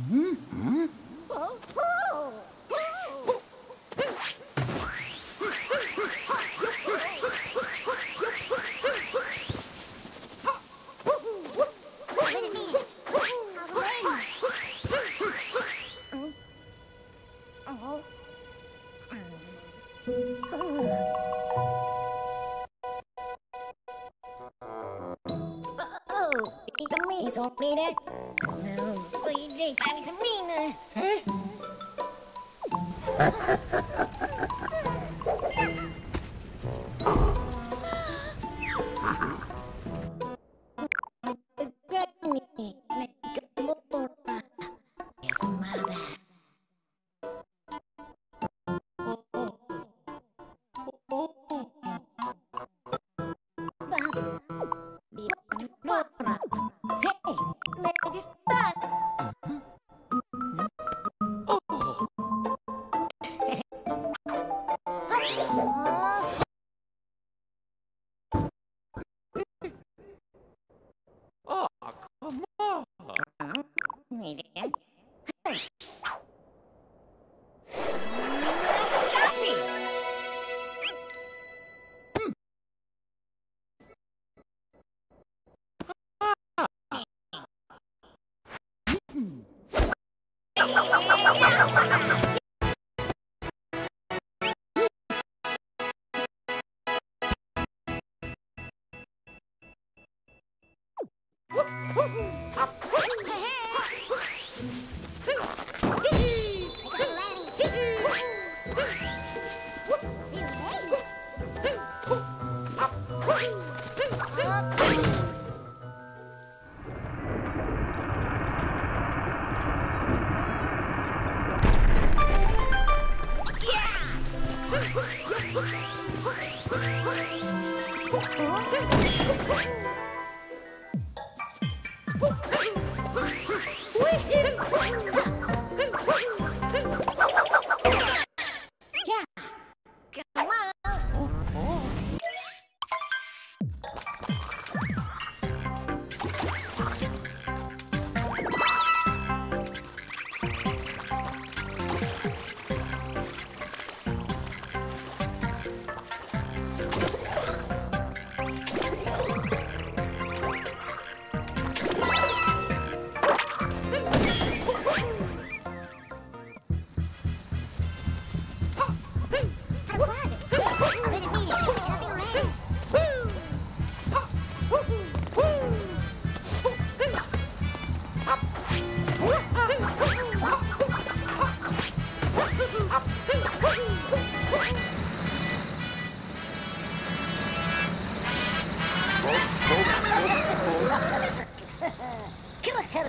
Mm-hmm. Ito may isang minute. No, pwede tayo sa 아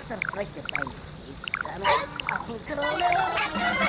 Harus surprise the. Sana ang crawler.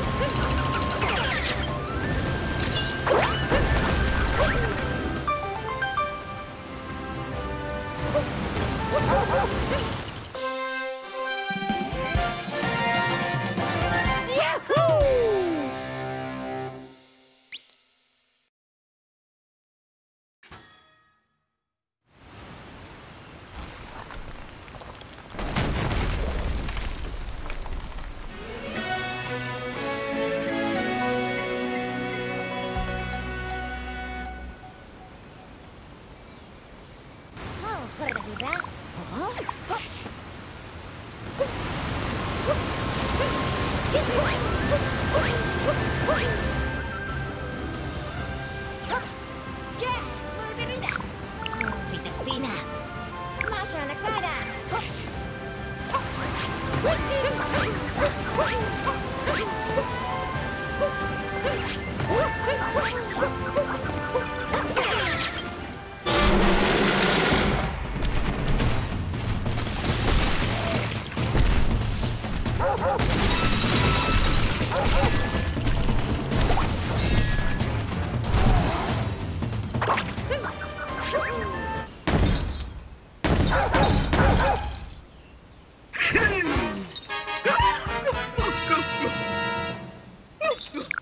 ¿Qué?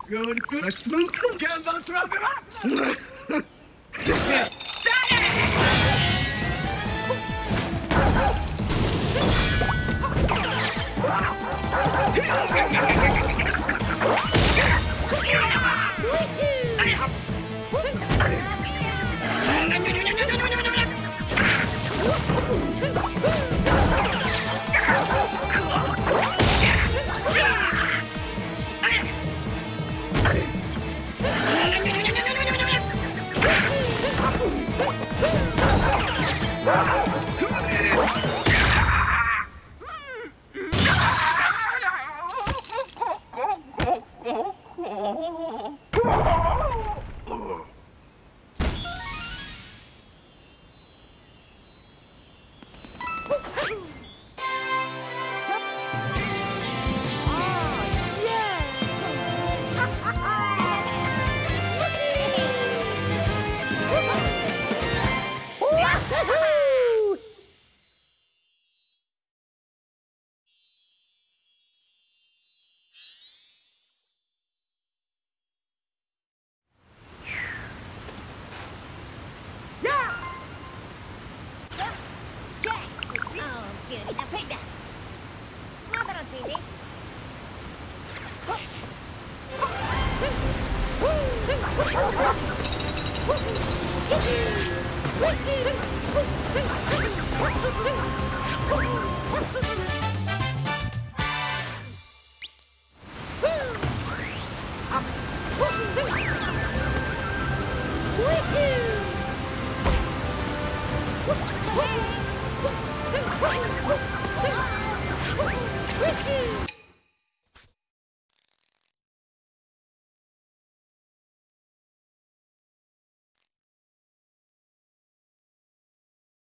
Good, good. Let's move. Get Woohoo!